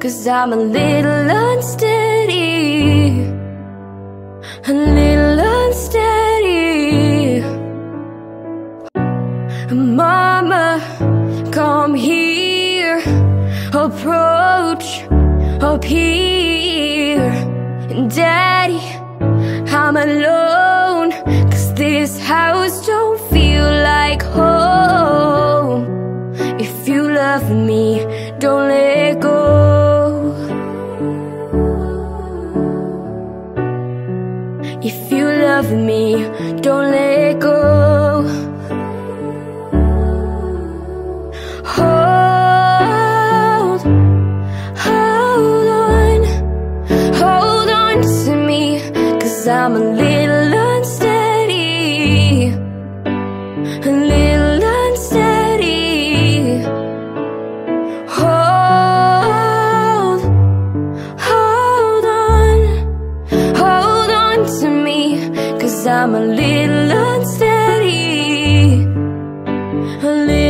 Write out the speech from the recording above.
Cause I'm a little unsteady. A little unsteady. Mama, come here. Approach up here. Daddy, I'm alone Cause this house don't If you love me, don't let go. Hold, hold on. Hold on to me Cause I'm a little Cause I'm a little unsteady. A little